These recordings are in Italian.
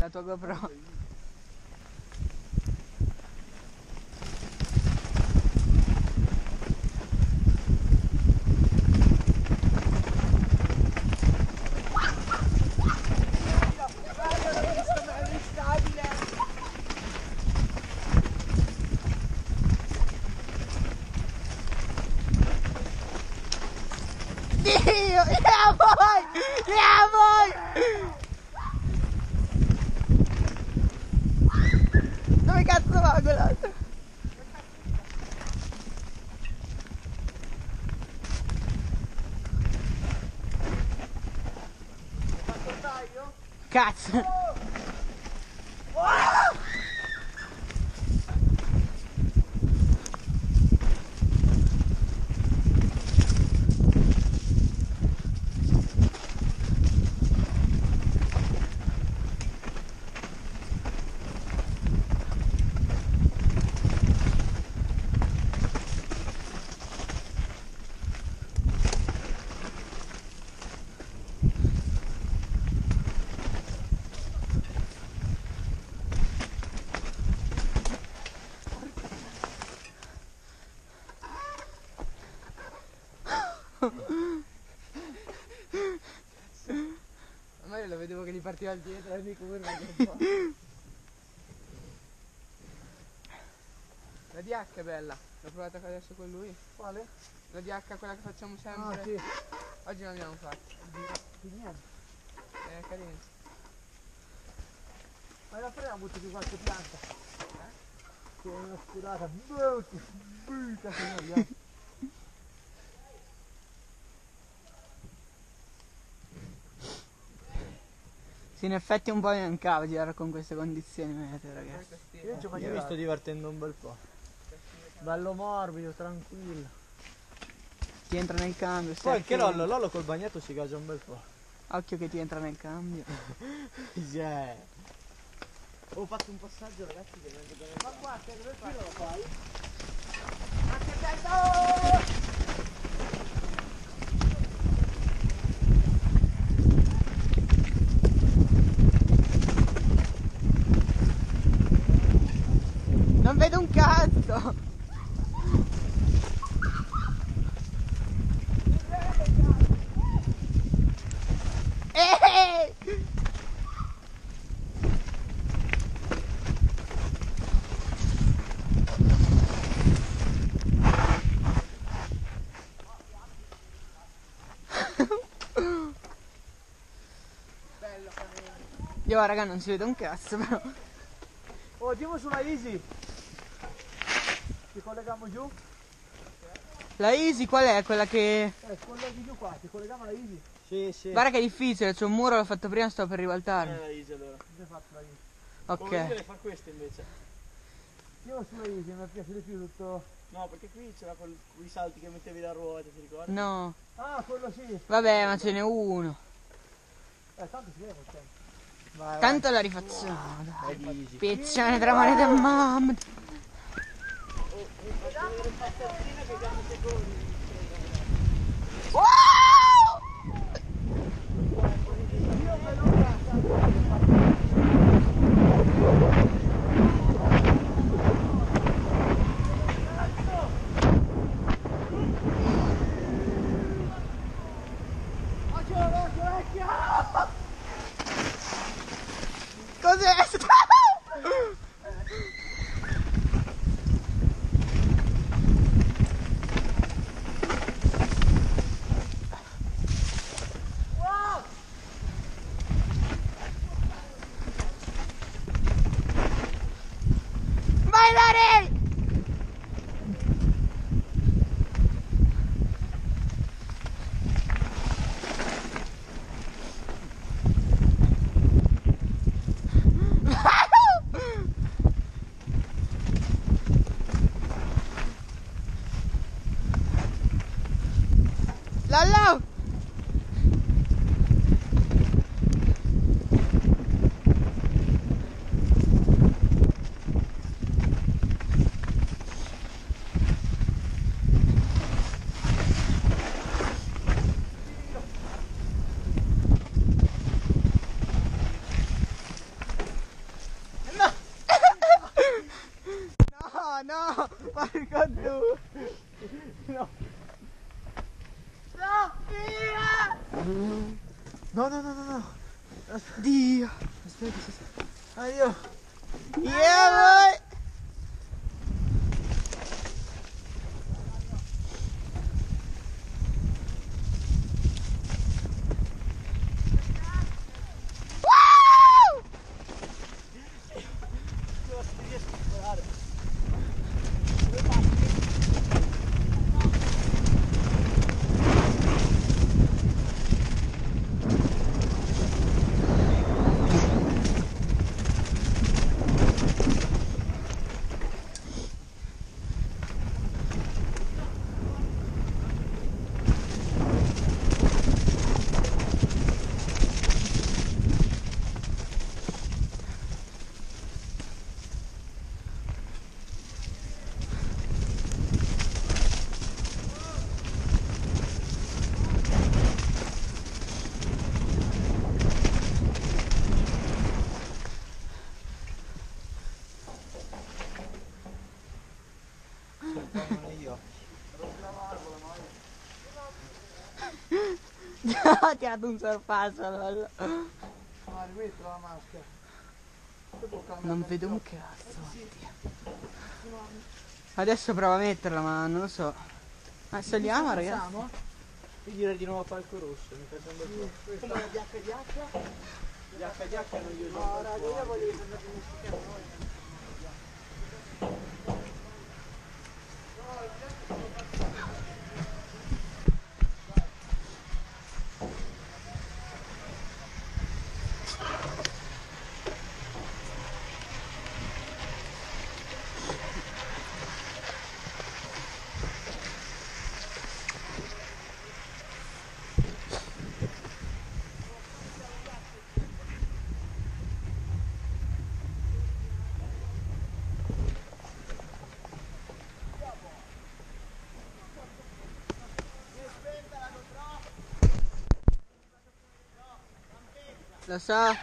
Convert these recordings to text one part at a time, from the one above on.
la tua GoPro. Yeah boy! Yeah boy! Dove cazzo va quell'altro? Cazzo! Ma io lo vedevo che gli partiva dietro e mi curva un po'. La DH è bella, l'ho provata adesso con lui. Quale? La DH quella che facciamo sempre. Ah, sì. Oggi non abbiamo fatto. Di niente. È carino. Ma la frena butto di qualche pianta. Che è una scurata molto buca che eh. Sì, in effetti un po' mi mancava girare con queste condizioni meteo, ragazzi. Io mi sto divertendo un bel po'. Bello morbido, tranquillo. Ti entra nel cambio, Poi anche. Lollo, Lollo col bagnato si gagia un bel po'. Occhio che ti entra nel cambio. Yeah. Ho fatto un passaggio ragazzi che non vedo Ma guarda, dove filo lo fai? Non vedo un cazzo! Eh! Io raga non si vede un cazzo però. Oh, andiamo sulla Easy. Ci colleghiamo giù? La Easy qual è? Quella che... Eh, colleghi giù qua, ci colleghiamo alla Easy. Sì, sì. Guarda che è difficile, c'è un muro, l'ho fatto prima, sto per Eh, ribaltarmi. la Easy allora. Come hai fatto la Easy? Come Ok. deve fare questo invece? Io sulla Easy, mi piace di più tutto. No, perché qui c'era quel, quei salti che mettevi la ruota, ti ricordi? No. Ah, quello sì. Vabbè, ma ce n'è uno. Eh, tanto si vede tempo. Vai, Tanto la rifacciamo, Easy. Piccione tra mani del mamma. Cos'è Álvarez. No, no, no, no, no. Dio. Ah, io. Yeah, boy. Ti ha dato un sorpasso. lol. Ah, rimetti la maschera. Non vedo un cazzo. Adesso provo a metterla, ma non lo so. Ma saliamo, ragazzi. Io direi di nuovo palco rosso, mi piace un bel po'. Come è gli HDH? Gli HDH non li uso No, raga, io voglio prendere un Nasa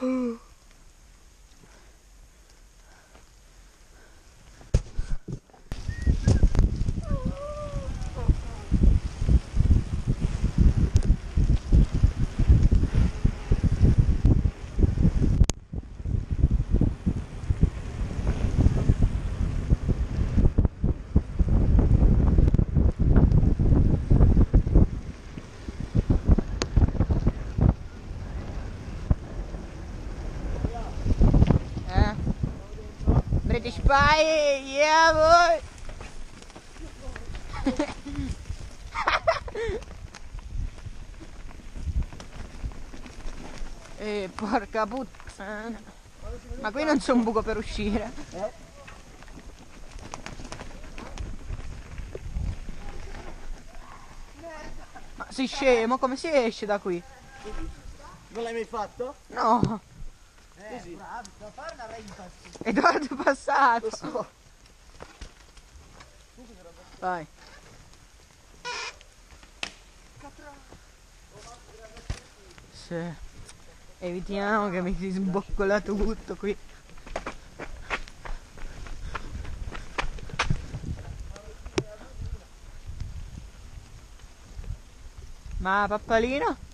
Hmm. noi. Lo so. Avete spy, yeah voi! e porca puttana. Ma qui non c'è un buco per uscire. Eh? Ma sei scemo, come si esce da qui? Non l'hai mai fatto? No, Eh, Così. bravo, fare l'avrei impazzito. Edoardo passato. Lo so. Vai. Sì. Evitiamo che mi si sboccola tutto qui. Ma pappalino?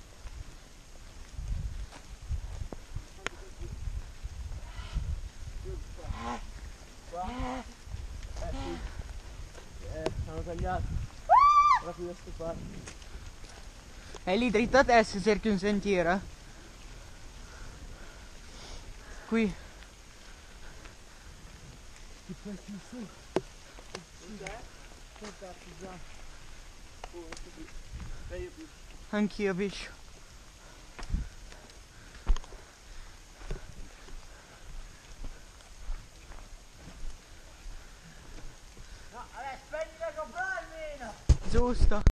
E lì dritto a destra cerchi un sentiero. Qui. Ti faccio su. Anch'io piscio. No, adesso spegni la GoPro almeno! Giusto.